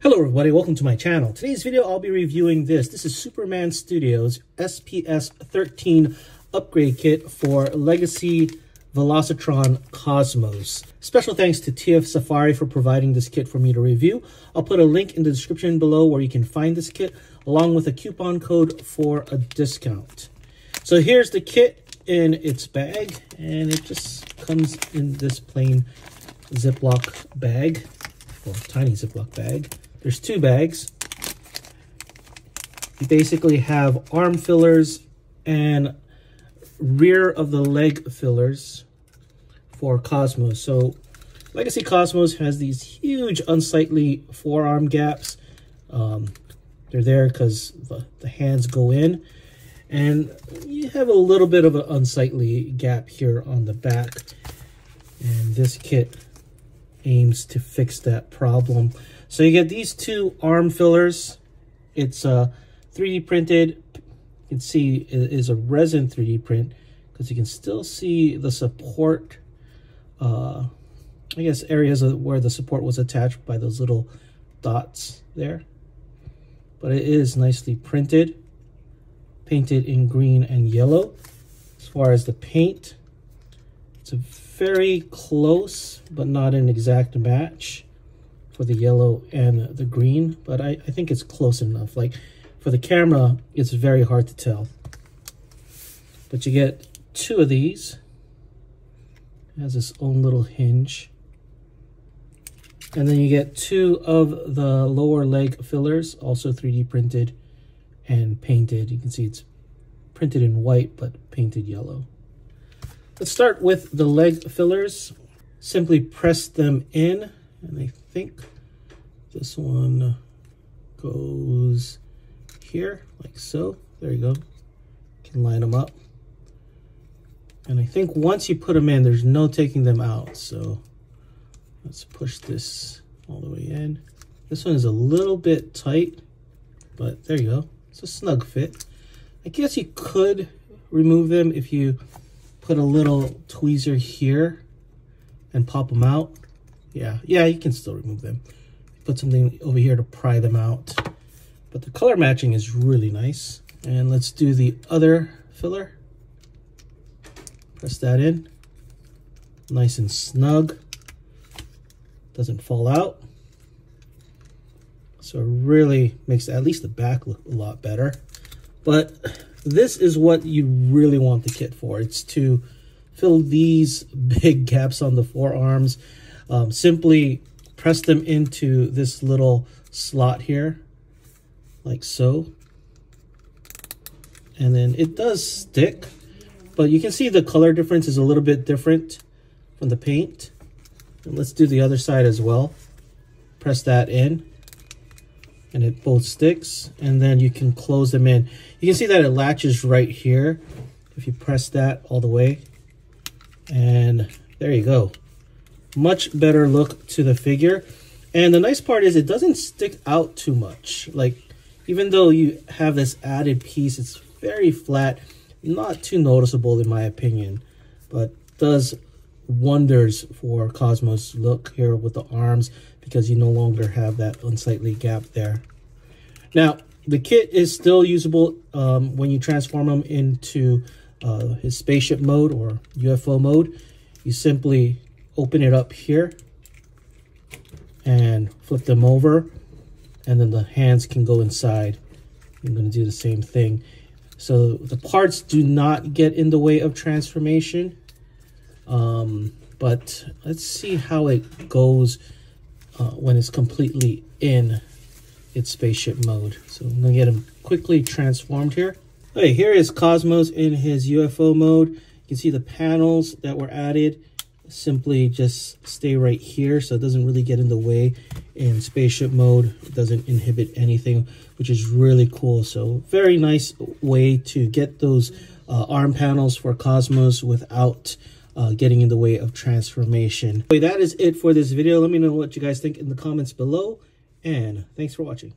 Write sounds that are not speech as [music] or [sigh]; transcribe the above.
Hello everybody, welcome to my channel. Today's video I'll be reviewing this. This is Superman Studios SPS 13 upgrade kit for Legacy Velocitron Cosmos. Special thanks to TF Safari for providing this kit for me to review. I'll put a link in the description below where you can find this kit along with a coupon code for a discount. So here's the kit in its bag and it just comes in this plain Ziploc bag, or tiny Ziploc bag. There's two bags. You basically have arm fillers and rear of the leg fillers for Cosmos. So Legacy Cosmos has these huge unsightly forearm gaps. Um, they're there because the, the hands go in. And you have a little bit of an unsightly gap here on the back. And this kit aims to fix that problem. So you get these two arm fillers. It's uh, 3D printed. You can see it is a resin 3D print because you can still see the support, uh, I guess areas where the support was attached by those little dots there. But it is nicely printed, painted in green and yellow. As far as the paint, it's a very close, but not an exact match for the yellow and the green, but I, I think it's close enough. Like for the camera, it's very hard to tell. But you get two of these. It has its own little hinge. And then you get two of the lower leg fillers, also 3D printed and painted. You can see it's printed in white, but painted yellow. Let's start with the leg fillers. Simply press them in, and I think this one goes here, like so. There you go. Can line them up. And I think once you put them in, there's no taking them out. So let's push this all the way in. This one is a little bit tight, but there you go. It's a snug fit. I guess you could remove them if you put a little tweezer here and pop them out. Yeah, yeah, you can still remove them. Put something over here to pry them out. But the color matching is really nice. And let's do the other filler. Press that in. Nice and snug. Doesn't fall out. So it really makes at least the back look a lot better. But this is what you really want the kit for. It's to fill these [laughs] big gaps on the forearms. Um, simply press them into this little slot here, like so. And then it does stick, but you can see the color difference is a little bit different from the paint. And let's do the other side as well. Press that in and it both sticks and then you can close them in. You can see that it latches right here if you press that all the way. And there you go. Much better look to the figure. And the nice part is it doesn't stick out too much. Like even though you have this added piece, it's very flat not too noticeable in my opinion, but does wonders for Cosmos look here with the arms because you no longer have that unsightly gap there. Now, the kit is still usable um, when you transform them into uh, his spaceship mode or UFO mode. You simply open it up here and flip them over and then the hands can go inside. I'm going to do the same thing. So the parts do not get in the way of transformation. Um, but let's see how it goes uh, when it's completely in its spaceship mode. So I'm going to get him quickly transformed here. Okay, here is Cosmos in his UFO mode. You can see the panels that were added simply just stay right here so it doesn't really get in the way in spaceship mode it doesn't inhibit anything which is really cool so very nice way to get those uh, arm panels for cosmos without uh, getting in the way of transformation. Okay, that is it for this video. Let me know what you guys think in the comments below and thanks for watching